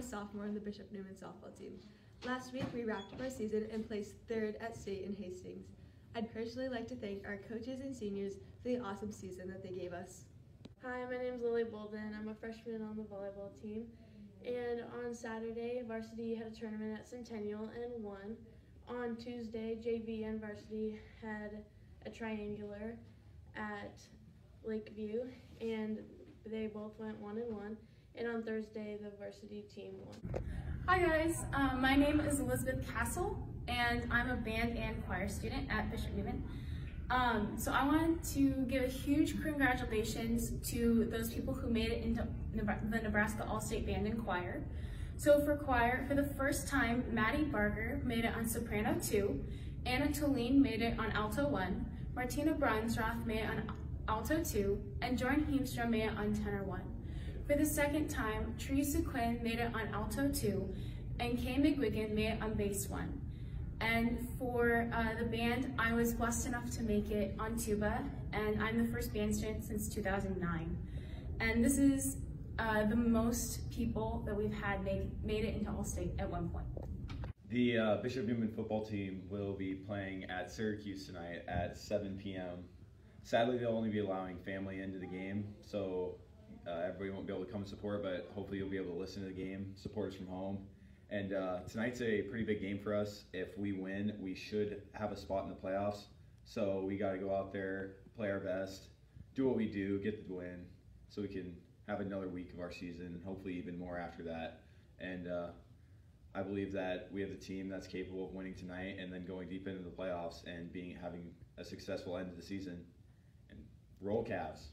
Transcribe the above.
a sophomore on the Bishop Neumann softball team. Last week, we wrapped up our season and placed third at state in Hastings. I'd personally like to thank our coaches and seniors for the awesome season that they gave us. Hi, my name is Lily Bolden. I'm a freshman on the volleyball team. And on Saturday, varsity had a tournament at Centennial and won. On Tuesday, JV and varsity had a triangular at Lakeview, and they both went one and one. And on Thursday, the varsity team won. Hi guys, um, my name is Elizabeth Castle and I'm a band and choir student at Bishop Neumann. Um, so I wanted to give a huge congratulations to those people who made it into the Nebraska All-State Band and Choir. So for choir, for the first time, Maddie Barger made it on soprano 2, Anna Toline made it on alto 1, Martina Brunsroth made it on alto 2, and Jordan Heemstrom made it on tenor 1. For the second time, Teresa Quinn made it on alto 2, and Kay McGuigan made it on bass 1. And for uh, the band, I was blessed enough to make it on tuba, and I'm the first band student since 2009. And this is uh, the most people that we've had make, made it into All-State at one point. The uh, Bishop Neumann football team will be playing at Syracuse tonight at 7 p.m. Sadly, they'll only be allowing family into the game, so uh, everybody won't be able to come and support, but hopefully you'll be able to listen to the game, support us from home. And uh, tonight's a pretty big game for us. If we win, we should have a spot in the playoffs. So we got to go out there, play our best, do what we do, get the win, so we can have another week of our season, and hopefully even more after that. And uh, I believe that we have the team that's capable of winning tonight and then going deep into the playoffs and being having a successful end of the season. And roll Cavs.